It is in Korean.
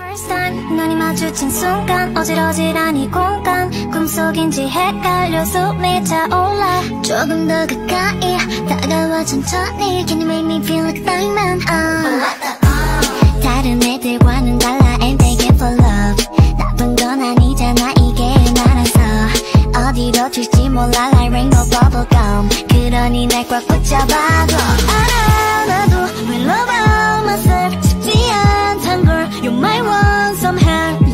First time 눈이 마주친 순간 어질어질한 이 공간 꿈속인지 헷갈려 숨이 차올라 조금 더 가까이 다가와 천천히 Can you make me feel like diamond uh. 다른 애들과는 달라 and begging for love 나쁜 건 아니잖아 이게 나라서 어디로 튈지 몰라 like rainbow bubblegum 그러니 날꽉 붙잡아 somehow.